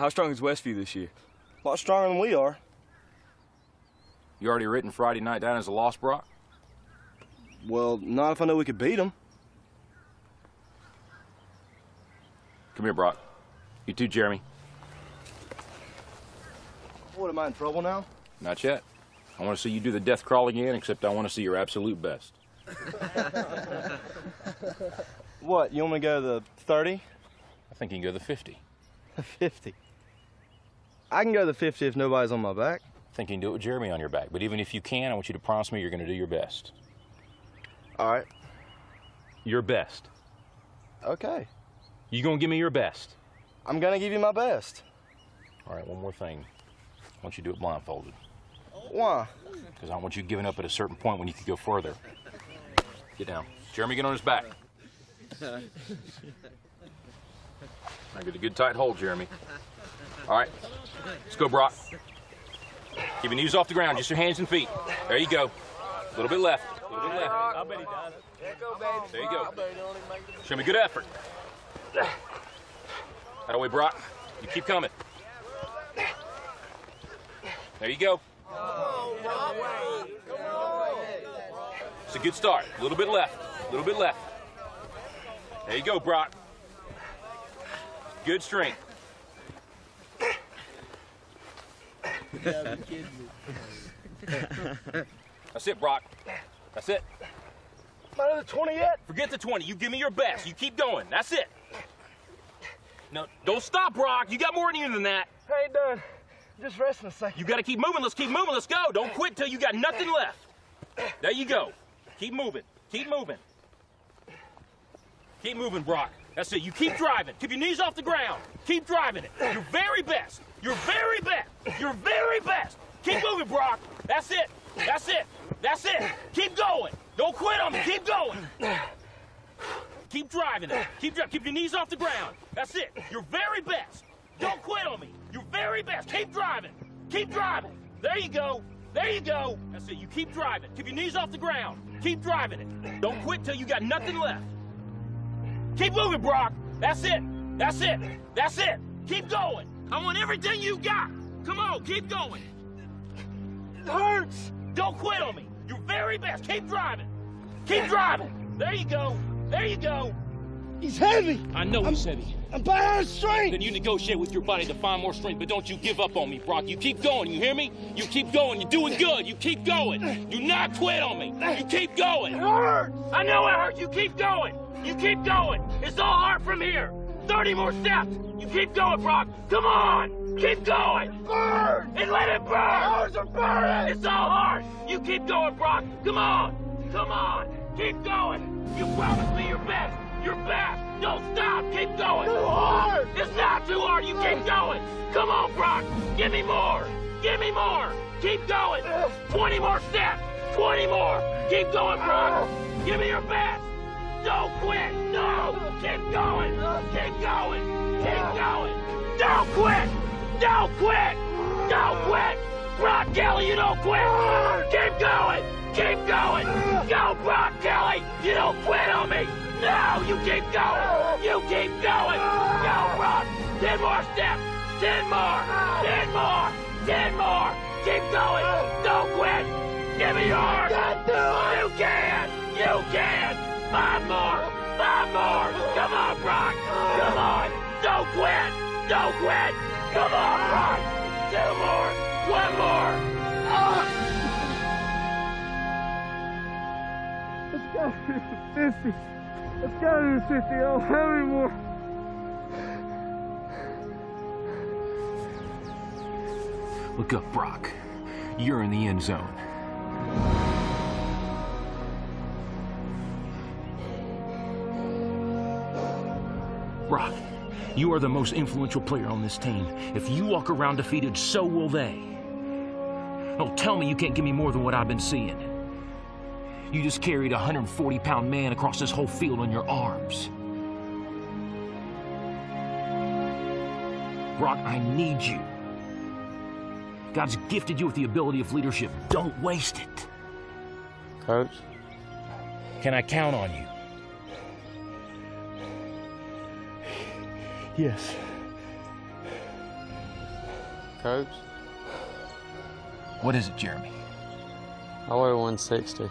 How strong is Westview this year? A lot stronger than we are. You already written Friday night down as a loss, Brock? Well, not if I know we could beat them. Come here, Brock. You too, Jeremy. What, am I in trouble now? Not yet. I want to see you do the death crawl again, except I want to see your absolute best. what, you want me to go to the 30? I think you can go to the 50. The 50? I can go to the 50 if nobody's on my back. I think you can do it with Jeremy on your back, but even if you can, I want you to promise me you're going to do your best. All right. Your best. Okay. You going to give me your best? I'm going to give you my best. All right, one more thing. I want you to do it blindfolded. Why? Because I want you giving up at a certain point when you could go further. Get down. Jeremy, get on his back. I get a good tight hold, Jeremy. All right, let's go, Brock. Keep your knees off the ground, just your hands and feet. There you go. A little bit left. A little bit left. I bet he does it. There you go. Show me good effort. That way, Brock. You keep coming. There you go. It's a good start. A little bit left. A little bit left. There you go, Brock. Good strength. That's it, Brock. That's it. Not at the 20 yet? Forget the 20. You give me your best. You keep going. That's it. No, don't stop, Brock. You got more in you than that. I ain't done. Just resting a second. You got to keep moving. Let's keep moving. Let's go. Don't quit till you got nothing left. There you go. Keep moving. Keep moving. Keep moving, Brock. That's it. You keep driving. Keep your knees off the ground. Keep driving it. Your very best. Your very best. Your very best. Keep moving, Brock. That's it. That's it. That's it. Keep going. Don't quit on me. Keep going. Keep driving it. Keep dri- keep your knees off the ground. That's it. Your very best. Don't quit on me. Your very best. Keep driving. Keep driving. There you go. There you go. That's it. You keep driving. Keep your knees off the ground. Keep driving it. Don't quit till you got nothing left. Keep moving, Brock. That's it. That's it. That's it. Keep going. I want everything you got. Come on, keep going. It hurts. Don't quit on me. Your very best. Keep driving. Keep driving. There you go. There you go. He's heavy. I know he's heavy. I'm bad strength. Then you negotiate with your body to find more strength, but don't you give up on me, Brock. You keep going, you hear me? You keep going, you're doing good, you keep going. Do not quit on me. You keep going. It hurts. I know it hurts, you keep going. You keep going. It's all hard from here. 30 more steps. You keep going, Brock. Come on. Keep going. Burn. And let it burn. Ours are burning. It's all hard. You keep going, Brock. Come on. Come on. Keep going. You promised me your best. Your best. Don't stop. Keep going. Too hard. It's not too hard. You keep going. Come on, Brock. Give me more. Give me more. Keep going. 20 more steps. 20 more. Keep going, Brock. Give me your best. Don't quit. No. Keep going. Keep going. Keep going. Don't quit. Don't quit. Don't quit. Brock Kelly, you don't quit. Keep Ten more. Ten more. Ten more. Keep going. Don't quit. Give me your yours. You can. You can. Five more. Five more. Come on, Brock. Come on. Don't quit. Don't quit. Come on, Brock. Two more. One more. Let's go to the 50. Let's go to the 50. I don't have any more. Look up, Brock. You're in the end zone. Brock, you are the most influential player on this team. If you walk around defeated, so will they. Don't tell me you can't give me more than what I've been seeing. You just carried a 140 pound man across this whole field on your arms. Brock, I need you. God's gifted you with the ability of leadership. Don't waste it. Coach? Can I count on you? Yes. Coach. What is it, Jeremy? I weigh 160.